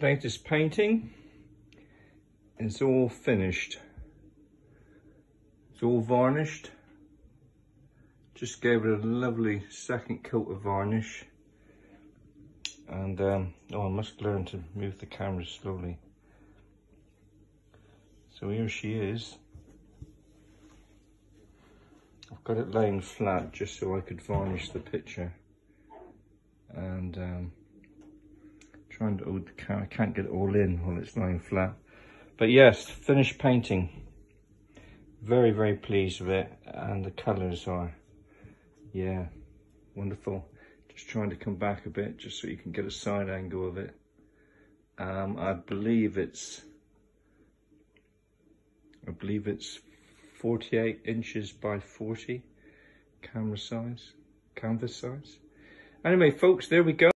latest painting. It's all finished. It's all varnished. Just gave it a lovely second coat of varnish. And, um, oh, I must learn to move the camera slowly. So here she is. I've got it laying flat just so I could varnish the picture. And um, trying to, I can't get it all in while it's lying flat. But yes, finished painting. Very, very pleased with it. And the colours are, yeah, wonderful. Just trying to come back a bit just so you can get a side angle of it. Um, I believe it's I believe it's 48 inches by 40 camera size, canvas size. Anyway, folks, there we go.